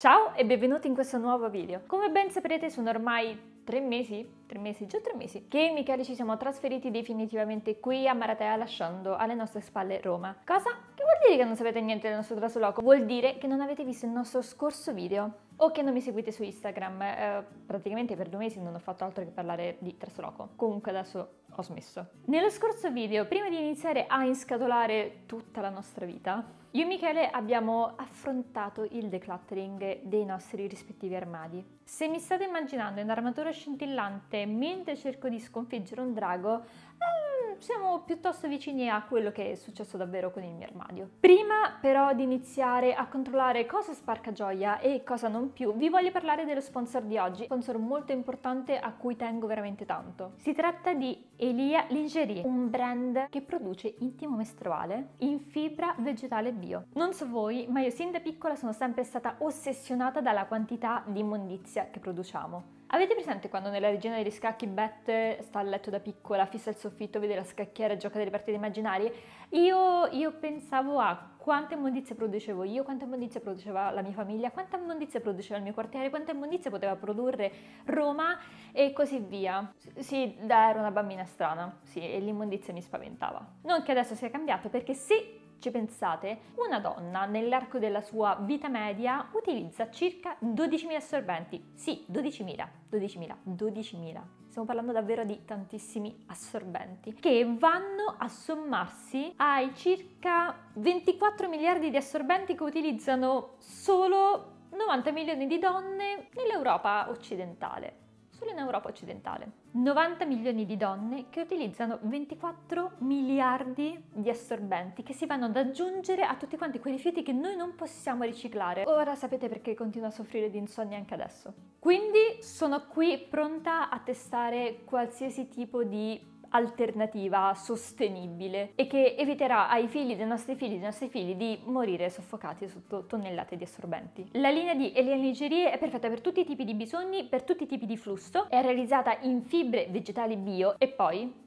Ciao e benvenuti in questo nuovo video. Come ben saprete sono ormai tre mesi, tre mesi, già tre mesi, che Michele ci siamo trasferiti definitivamente qui a Maratea lasciando alle nostre spalle Roma. Cosa? Che vuol dire che non sapete niente del nostro trasloco? Vuol dire che non avete visto il nostro scorso video o che non mi seguite su Instagram. Eh, praticamente per due mesi non ho fatto altro che parlare di trasloco. Comunque adesso ho smesso. Nello scorso video, prima di iniziare a inscatolare tutta la nostra vita, io e Michele abbiamo affrontato il decluttering dei nostri rispettivi armadi. Se mi state immaginando un'armatura scintillante mentre cerco di sconfiggere un drago, eh, siamo piuttosto vicini a quello che è successo davvero con il mio armadio. Prima però di iniziare a controllare cosa sparca gioia e cosa non più, vi voglio parlare dello sponsor di oggi, sponsor molto importante a cui tengo veramente tanto. Si tratta di Elia Lingerie, un brand che produce intimo mestruale in fibra vegetale bio. Non so voi, ma io sin da piccola sono sempre stata ossessionata dalla quantità di immondizia che produciamo. Avete presente quando nella regione degli scacchi Beth sta a letto da piccola, fissa il soffitto, vede la scacchiera e gioca delle partite immaginarie? Io, io pensavo a quante immondizie producevo io, quanta immondizia produceva la mia famiglia, quanta immondizia produceva il mio quartiere, quanta immondizia poteva produrre Roma e così via. Sì, ero una bambina strana, sì, e l'immondizia mi spaventava. Non che adesso sia cambiato, perché se ci pensate, una donna nell'arco della sua vita media utilizza circa 12.000 assorbenti. Sì, 12.000, 12.000, 12.000. Stiamo parlando davvero di tantissimi assorbenti che vanno a sommarsi ai circa 24 miliardi di assorbenti che utilizzano solo 90 milioni di donne nell'Europa occidentale solo in Europa occidentale. 90 milioni di donne che utilizzano 24 miliardi di assorbenti che si vanno ad aggiungere a tutti quanti quei rifiuti che noi non possiamo riciclare. Ora sapete perché continuo a soffrire di insonnia anche adesso. Quindi sono qui pronta a testare qualsiasi tipo di alternativa sostenibile e che eviterà ai figli dei nostri figli dei nostri figli di morire soffocati sotto tonnellate di assorbenti. La linea di Eliane Ligerie è perfetta per tutti i tipi di bisogni, per tutti i tipi di flusso, è realizzata in fibre vegetali bio e poi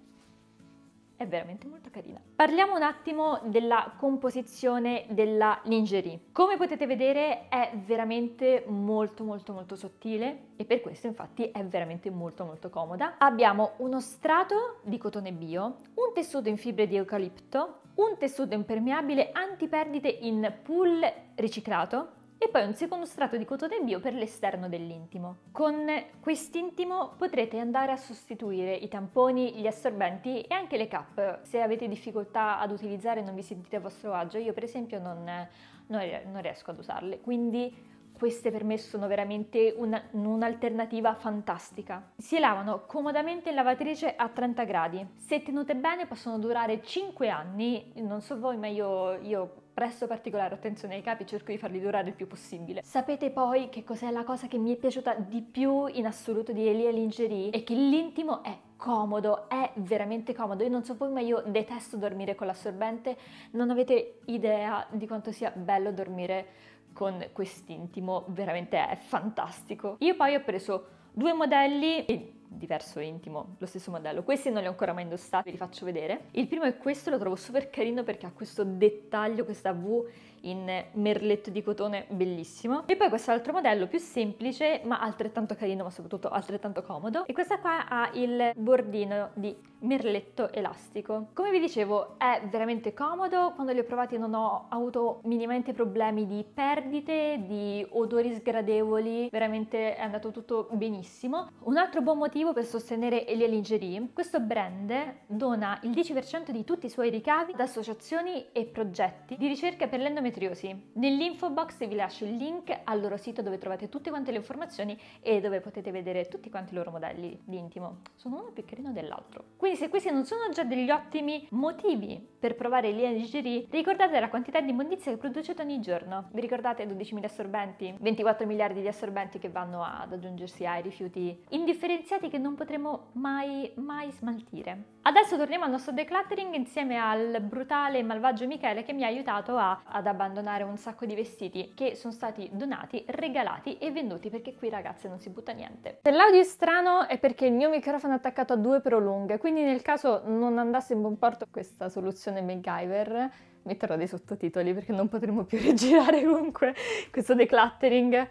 è veramente molto carina. Parliamo un attimo della composizione della lingerie. Come potete vedere è veramente molto molto molto sottile e per questo infatti è veramente molto molto comoda. Abbiamo uno strato di cotone bio, un tessuto in fibre di eucalipto, un tessuto impermeabile antiperdite in pull riciclato e poi un secondo strato di cotone bio per l'esterno dell'intimo. Con quest'intimo potrete andare a sostituire i tamponi, gli assorbenti e anche le cap. Se avete difficoltà ad utilizzare e non vi sentite a vostro agio, io per esempio non, non riesco ad usarle, quindi queste per me sono veramente una, un'alternativa fantastica. Si lavano comodamente in lavatrice a 30 gradi. Se tenute bene possono durare 5 anni, non so voi ma io, io presto particolare attenzione ai capi, cerco di farli durare il più possibile. Sapete poi che cos'è la cosa che mi è piaciuta di più in assoluto di Elia Lingerie? È che l'intimo è comodo, è veramente comodo. Io non so voi, ma io detesto dormire con l'assorbente. Non avete idea di quanto sia bello dormire con quest'intimo, veramente è fantastico. Io poi ho preso due modelli e diverso intimo, lo stesso modello. Questi non li ho ancora mai indossati, vi li faccio vedere. Il primo è questo, lo trovo super carino perché ha questo dettaglio, questa V in merletto di cotone bellissimo. E poi questo altro modello più semplice ma altrettanto carino ma soprattutto altrettanto comodo. E questa qua ha il bordino di merletto elastico. Come vi dicevo è veramente comodo, quando li ho provati non ho avuto minimamente problemi di perdite, di odori sgradevoli, veramente è andato tutto benissimo. Un altro buon motivo per sostenere Elia Lingerie, questo brand dona il 10% di tutti i suoi ricavi ad associazioni e progetti di ricerca per l'endometriosi endometriosi. Nell'info box vi lascio il link al loro sito dove trovate tutte quante le informazioni e dove potete vedere tutti quanti i loro modelli di intimo. Sono uno più carino dell'altro. Quindi se questi non sono già degli ottimi motivi per provare l'INGRI, ricordate la quantità di immondizia che producete ogni giorno. Vi ricordate 12.000 assorbenti? 24 miliardi di assorbenti che vanno ad aggiungersi ai rifiuti indifferenziati che non potremo mai, mai smaltire. Adesso torniamo al nostro decluttering insieme al brutale e malvagio Michele che mi ha aiutato a, ad abbandonare un sacco di vestiti che sono stati donati, regalati e venduti perché qui ragazze non si butta niente. Se l'audio è strano è perché il mio microfono è attaccato a due prolunghe, quindi nel caso non andasse in buon porto questa soluzione MacGyver metterò dei sottotitoli perché non potremo più rigirare comunque questo decluttering.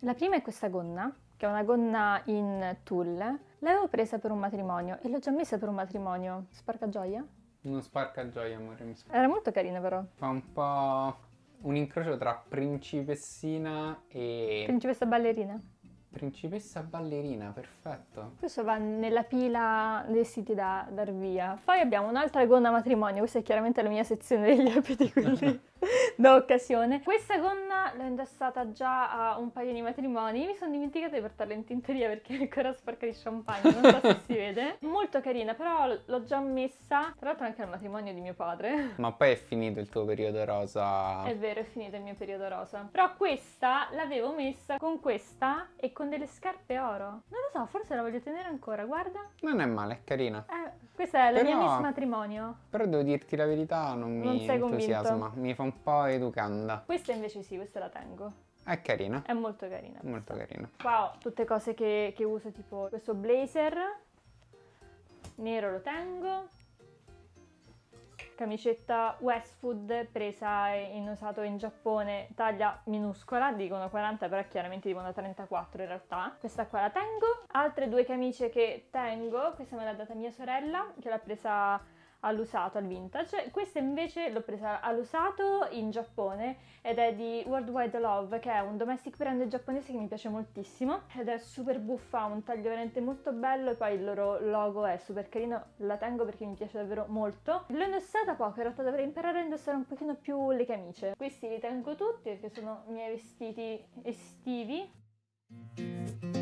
La prima è questa gonna, che è una gonna in tulle. L'avevo presa per un matrimonio e l'ho già messa per un matrimonio. Sparca gioia? Non sparca gioia, amore. Mi sp- Era molto carina però. fa un po' un incrocio tra principessina e Principessa ballerina. Principessa ballerina, perfetto. Questo va nella pila vestiti da dar via. Poi abbiamo un'altra gonna matrimonio, questa è chiaramente la mia sezione degli abiti, quelli da occasione. Questa gonna l'ho indossata già a un paio di matrimoni, mi sono dimenticata di portarla in tintoria perché è ancora sporca di champagne, non so se si vede. Molto carina, però l'ho già messa, tra l'altro anche al matrimonio di mio padre. Ma poi è finito il tuo periodo rosa. È vero, è finito il mio periodo rosa. Però questa l'avevo messa con questa e con delle scarpe oro. Non lo so, forse la voglio tenere ancora, guarda. Non è male, è carina. Eh, questa è la mia Però- miss matrimonio. Però devo dirti la verità, non mi Non sei entusiasma. Mi fa un po' educanda. Questa invece sì, questa la tengo. È carina. È molto carina. Molto carina. Qua ho tutte cose che, che uso, tipo questo blazer. Nero lo tengo. Camicetta Westwood presa in usato in Giappone, taglia minuscola, dicono 40 però chiaramente dicono 34 in realtà. Questa qua la tengo. Altre due camicie che tengo, questa me l'ha data mia sorella, che l'ha presa all'usato, al vintage. Questa invece l'ho presa all'usato in Giappone ed è di Worldwide Love, che è un domestic brand giapponese che mi piace moltissimo ed è super buffa, un taglio veramente molto bello e poi il loro logo è super carino, la tengo perché mi piace davvero molto. L'ho indossata poco, in realtà dovrei imparare a indossare un pochino più le camicie. Questi li tengo tutti perché sono i miei vestiti estivi.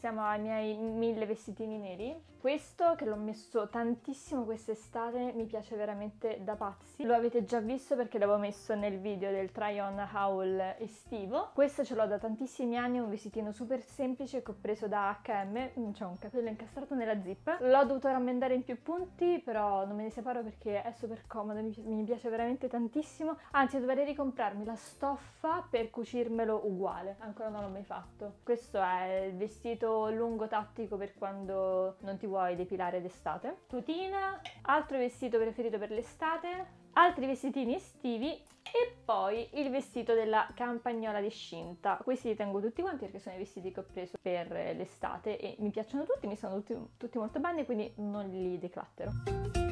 Passiamo ai miei mille vestitini neri. Questo che l'ho messo tantissimo quest'estate mi piace veramente da pazzi. Lo avete già visto perché l'avevo messo nel video del try on haul estivo. Questo ce l'ho da tantissimi anni, è un vestitino super semplice che ho preso da H&M, c'è un capello incastrato nella zip. L'ho dovuto rammendare in più punti, però non me ne separo perché è super comodo, mi piace veramente tantissimo. Anzi, dovrei ricomprarmi la stoffa per cucirmelo uguale, ancora non l'ho mai fatto. Questo è il vestito lungo tattico per quando non ti vuoi depilare d'estate. Tutina, altro vestito preferito per l'estate, altri vestitini estivi e poi il vestito della campagnola discinta. Questi li tengo tutti quanti perché sono i vestiti che ho preso per l'estate e mi piacciono tutti, mi stanno tutti, tutti molto bene, quindi non li declattero.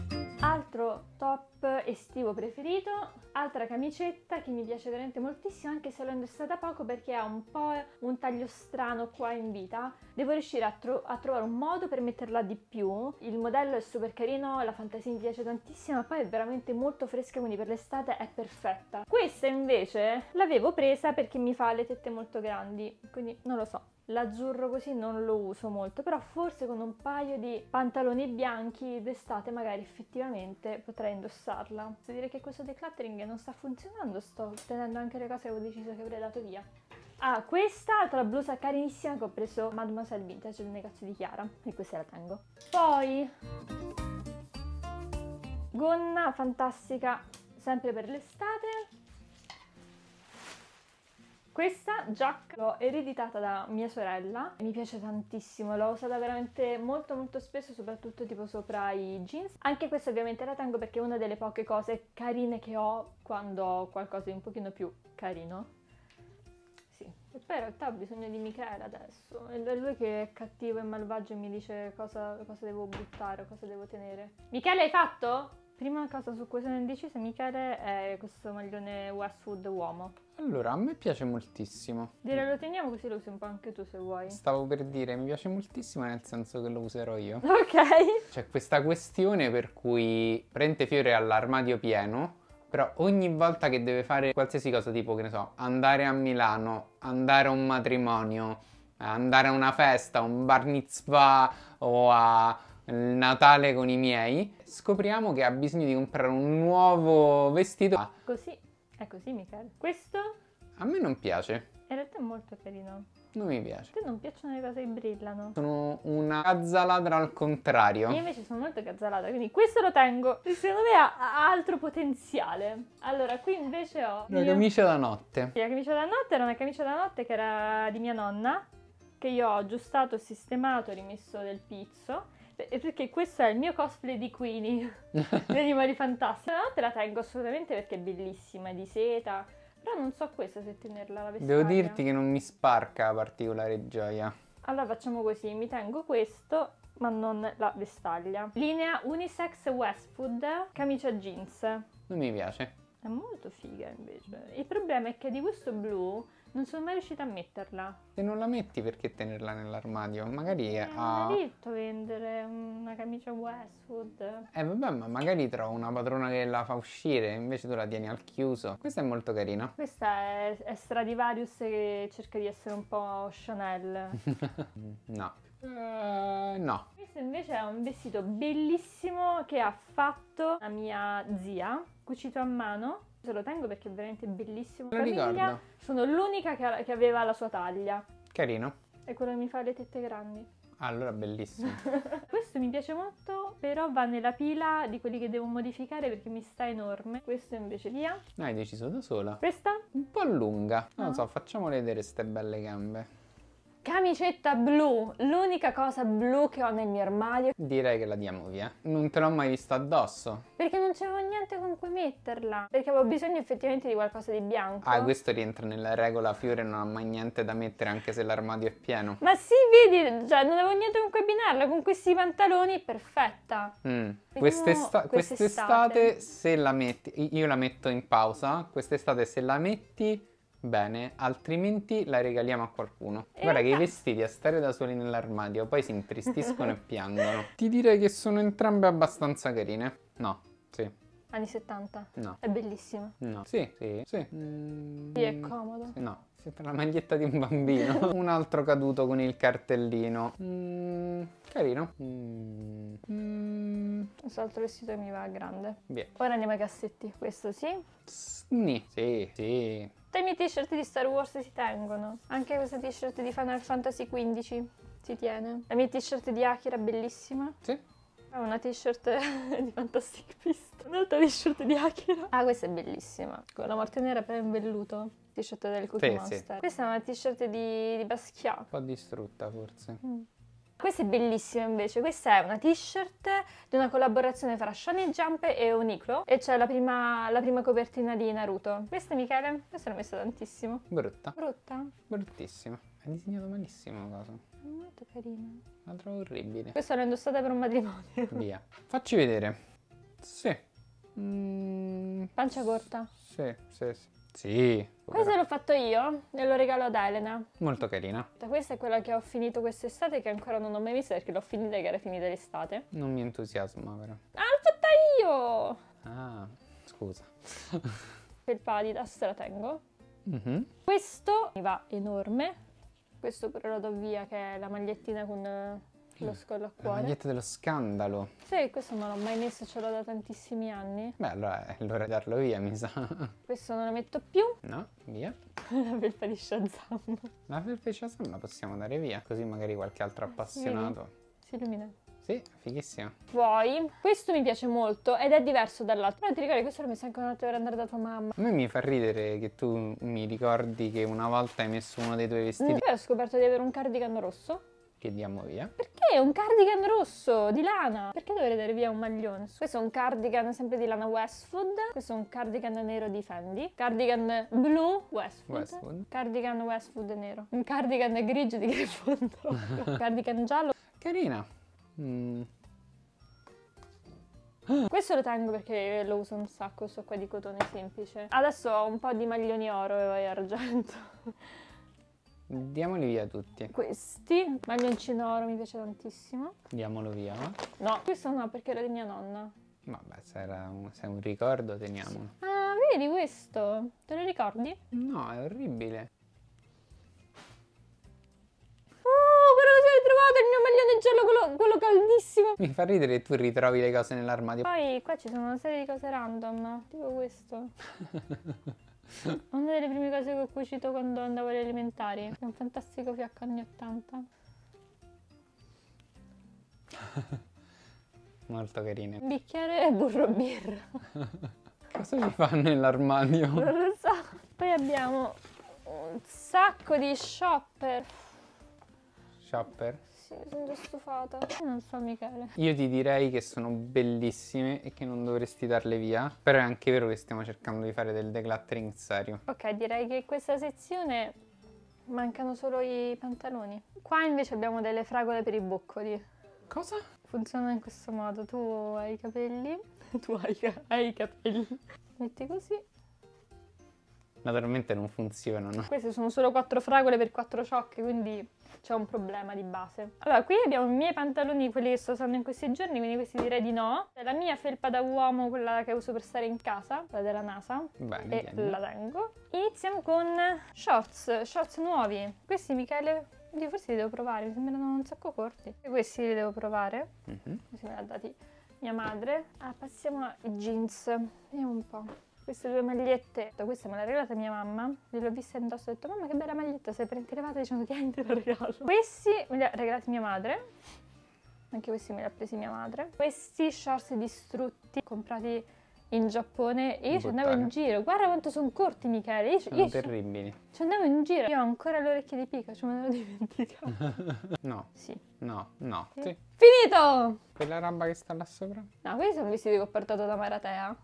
Altro top estivo preferito, altra camicetta che mi piace veramente moltissimo anche se l'ho indossata poco perché ha un po' un taglio strano qua in vita. Devo riuscire a, tro- a trovare un modo per metterla di più. Il modello è super carino, la fantasia mi piace tantissimo, poi è veramente molto fresca, quindi per l'estate è perfetta. Questa invece l'avevo presa perché mi fa le tette molto grandi, quindi non lo so. L'azzurro così non lo uso molto, però forse con un paio di pantaloni bianchi d'estate magari effettivamente potrei indossarla. Posso dire che questo decluttering non sta funzionando, sto tenendo anche le cose che avevo deciso che avrei dato via. Ah, questa altra blusa carinissima che ho preso Mademoiselle Vintage del negozio di Chiara e questa la tengo. Poi gonna fantastica sempre per l'estate. Questa giacca l'ho ereditata da mia sorella, mi piace tantissimo, l'ho usata veramente molto molto spesso, soprattutto tipo sopra i jeans. Anche questa ovviamente la tengo perché è una delle poche cose carine che ho quando ho qualcosa di un pochino più carino. Sì, e poi in realtà ho bisogno di Michele adesso, è lui che è cattivo e malvagio e mi dice cosa, cosa devo buttare cosa devo tenere. Michele hai fatto? Prima cosa su cui sono indecisa, Michele, è questo maglione Westwood uomo. Allora, a me piace moltissimo. Direi lo teniamo così lo usi un po' anche tu se vuoi. Stavo per dire, mi piace moltissimo nel senso che lo userò io. Ok. C'è questa questione per cui prende fiore all'armadio pieno, però ogni volta che deve fare qualsiasi cosa, tipo che ne so, andare a Milano, andare a un matrimonio, andare a una festa, un bar mitzvah o a Natale con i miei, scopriamo che ha bisogno di comprare un nuovo vestito. Così, è così Michele. Questo A me non piace, in realtà è molto carino. non mi piace. A te non piacciono le cose che brillano? Sono una cazzaladra al contrario. Io invece sono molto cazzalata, quindi questo lo tengo. Secondo me ha, altro potenziale. Allora, qui invece ho... Una mio- camicia da notte. La camicia da notte era una camicia da notte che era di mia nonna, che io ho aggiustato, sistemato, rimesso del pizzo. Perché questo è il mio cosplay di Queenie, di Animali Fantastici. No, te la tengo assolutamente perché è bellissima, è di seta. Però non so questa se tenerla la vestaglia. Devo dirti che non mi sparca particolare gioia. Allora facciamo così, mi tengo questo, ma non la vestaglia. Linea Unisex Westwood, camicia jeans. Non mi piace. È molto figa invece. Il problema è che di questo blu non sono mai riuscita a metterla. Se non la metti perché tenerla nell'armadio? Magari Eh, ha... Non è detto vendere una camicia Westwood. Eh vabbè, ma magari trovo una padrona che la fa uscire, invece tu la tieni al chiuso. Questa è molto carina. Questa è, è Stradivarius che cerca di essere un po' Chanel. no. Eh, no. Questo invece è un vestito bellissimo che ha fatto la mia zia, cucito a mano. Se lo tengo perché è veramente bellissimo. Lo Famiglia, ricordo. sono l'unica che, che aveva la sua taglia. Carino. È quello che mi fa le tette grandi. Allora, bellissimo. Questo mi piace molto, però va nella pila di quelli che devo modificare perché mi sta enorme. Questo invece via. Hai deciso da sola. Questa Un po' lunga. Non lo Ah. so, facciamo vedere ste belle gambe. Camicetta blu, l'unica cosa blu che ho nel mio armadio Direi che la diamo via. Non te l'ho mai vista addosso. perché non c'avevo niente con cui metterla. Perché avevo bisogno effettivamente di qualcosa di bianco. Ah, questo rientra nella regola Fiore non ha mai niente da mettere anche se l'armadio è pieno. Ma sì, vedi, cioè non avevo niente con cui abbinarla, con questi pantaloni perfetta. Mm. Quest'estate. quest'estate se la metti, io la metto in pausa, quest'estate se la metti bene, altrimenti la regaliamo a qualcuno. Guarda che i vestiti a stare da soli nell'armadio poi si intristiscono e piangono. Ti direi che sono entrambe abbastanza carine. No, sì, Anni 70. no, È bellissima. no, sì, sì, sì. Mm, Sì, è comodo. sì, No, sembra la maglietta di un bambino. un altro caduto con il cartellino. Mm, carino. Mm, mm, Questo altro vestito mi va grande. via. Ora andiamo ai cassetti. Questo sì. Sni. Sì, sì. Tutte le mie t-shirt di Star Wars si tengono. Anche questa t-shirt di Final Fantasy XV si tiene. La mia t-shirt di Akira bellissima. Sì. Ho una t-shirt di Fantastic Beast. Un'altra t-shirt di Akira. Ah, questa è bellissima. Con la morte nera per in velluto. T-shirt del Cookie Sì, Monster. sì. Questa è una t-shirt di, di Basquiat. Un po' distrutta forse. Questa è bellissima invece, questa è una t-shirt di una collaborazione fra Shonen Jump e Uniqlo e c'è la prima, la prima copertina di Naruto. Questa Michele? Questa l'ho messa tantissimo. Brutta. Brutta? Bruttissima. Hai disegnato malissimo la cosa. Molto carina. La trovo orribile. Questa l'ho indossata per un matrimonio. Via. Facci vedere. Sì. Mm, Pancia corta. sì, sì, sì. Sì. Questo l'ho fatto io e lo regalo ad Elena. Molto carina. Questa è quella che ho finito quest'estate che ancora non ho mai visto perché l'ho finita che era finita l'estate. Non mi entusiasma però. Ah, l'ho fatta io! Ah, scusa. Felpa Adidas te la tengo. Mhm. Questo mi va enorme. Questo però lo do via che è la magliettina con eh, lo scollo a La cuore. maglietta dello scandalo. Sì, questo non l'ho mai messo, ce l'ho da tantissimi anni. Beh, allora è l'ora di darlo via, mi sa. Questo non lo metto più. No, via. la felpa di Shazam. La felpa di Shazam la possiamo dare via, così magari qualche altro appassionato. Si illumina. Sì, fighissima. Poi, questo mi piace molto ed è diverso dall'altro. Però ti ricordi, questo l'ho messo anche una notte per andare da tua mamma. A me mi fa ridere che tu mi ricordi che una volta hai messo uno dei tuoi vestiti Poi ho scoperto di avere un cardigan rosso. Che diamo via. Perché? Un cardigan rosso di lana. Perché dovrei dare via un maglione? Questo è un cardigan sempre di lana Westwood. Questo è un cardigan nero di Fendi. Cardigan blu Westwood. Westwood. Cardigan Westwood nero. Un cardigan grigio di Grifondoro. cardigan giallo. Carina. Mm, Questo lo tengo perché lo uso un sacco, questo qua di cotone semplice. Adesso ho un po' di maglioni oro e argento. Diamoli via tutti. Questi, maglioncino oro mi piace tantissimo. Diamolo via. No, questo no perché era di mia nonna. Vabbè, se, era un, se è un ricordo, teniamolo. Ah, vedi questo? Te lo ricordi? No, è orribile. Oh, guarda cosa hai trovato, il mio maglione giallo, quello, quello caldissimo. Mi fa ridere che tu ritrovi le cose nell'armadio. Poi qua ci sono una serie di cose random, tipo questo. Una delle prime cose che ho cucito quando andavo alle elementari. È un fantastico fiacco anni 80. Molto carine. Un bicchiere e burro birra. Cosa ci fa nell'armadio? Non lo so. Poi abbiamo un sacco di shopper. Shopper? Sì, sono già stufata. Non so, Michele. Io ti direi che sono bellissime e che non dovresti darle via. Però è anche vero che stiamo cercando di fare del decluttering serio. Ok, direi che questa sezione mancano solo i pantaloni. Qua invece abbiamo delle fragole per i boccoli. Cosa? Funziona in questo modo. Tu hai i capelli. tu hai, hai i capelli. Metti così. Naturalmente non funzionano. Queste sono solo quattro fragole per quattro ciocche, quindi c'è un problema di base. Allora, qui abbiamo i miei pantaloni, quelli che sto usando in questi giorni, quindi questi direi di no. La mia felpa da uomo, quella che uso per stare in casa, quella della NASA. Bene, e tieni. la tengo. Iniziamo con shorts, shorts nuovi. Questi, Michele, io forse li devo provare, mi sembrano un sacco corti. E questi li devo provare, Mhm. così me li ha dati mia madre. Ah, passiamo ai jeans. Vediamo un po'. Queste due magliette, questa me l'ha regalata mia mamma, gliel'ho vista indosso e ho detto mamma che bella maglietta, sei per levata dicendo tieni te la regalo. Questi me li ha regalati mia madre, anche questi me li ha presi mia madre. Questi shorts distrutti, comprati in Giappone e io ci andavo in giro, guarda quanto sono corti Michele, io, Sono io terribili. ci andavo in giro, io ho ancora le orecchie di Pikachu, me l'ho dimenticato. No, sì. no, no. Sì. Sì. Finito! Quella roba che sta là sopra? No, questi sono vestiti che ho portato da Maratea.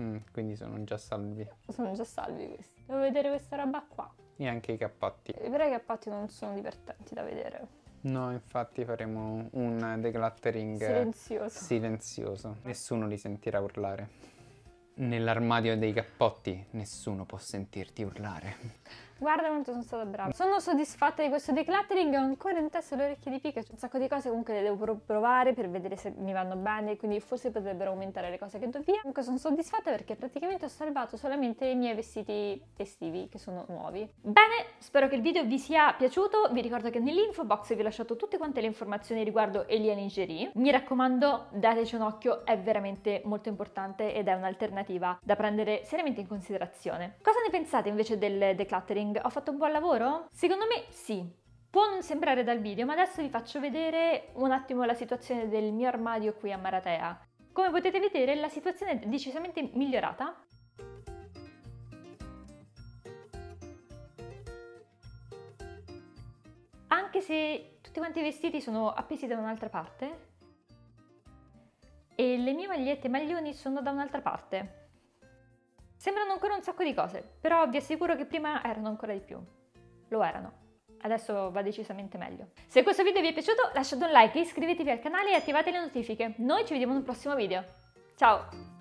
Mm, quindi sono già salvi. Sono già salvi questi. Devo vedere questa roba qua. E anche i cappotti. Però i cappotti non sono divertenti da vedere. No, infatti faremo un decluttering Silenzioso. silenzioso. Nessuno li sentirà urlare. Nell'armadio dei cappotti nessuno può sentirti urlare. Guarda quanto sono stata brava. Sono soddisfatta di questo decluttering, ho ancora in testa le orecchie di Pikachu. Un sacco di cose comunque le devo pro- provare per vedere se mi vanno bene, quindi forse potrebbero aumentare le cose che do via. Comunque sono soddisfatta perché praticamente ho salvato solamente i miei vestiti estivi che sono nuovi. Bene, spero che il video vi sia piaciuto. Vi ricordo che nell'info box vi ho lasciato tutte quante le informazioni riguardo Elia Nigeri. Mi raccomando, dateci un occhio, è veramente molto importante ed è un'alternativa da prendere seriamente in considerazione. Cosa ne pensate invece del decluttering? Ho fatto un buon lavoro? Secondo me sì. Può non sembrare dal video, ma adesso vi faccio vedere un attimo la situazione del mio armadio qui a Maratea. Come potete vedere la situazione è decisamente migliorata. Anche se tutti quanti i vestiti sono appesi da un'altra parte e le mie magliette e maglioni sono da un'altra parte. Sembrano ancora un sacco di cose, però vi assicuro che prima erano ancora di più. Lo erano. Adesso va decisamente meglio. Se questo video vi è piaciuto lasciate un like, iscrivetevi al canale e attivate le notifiche. Noi ci vediamo nel prossimo video. Ciao!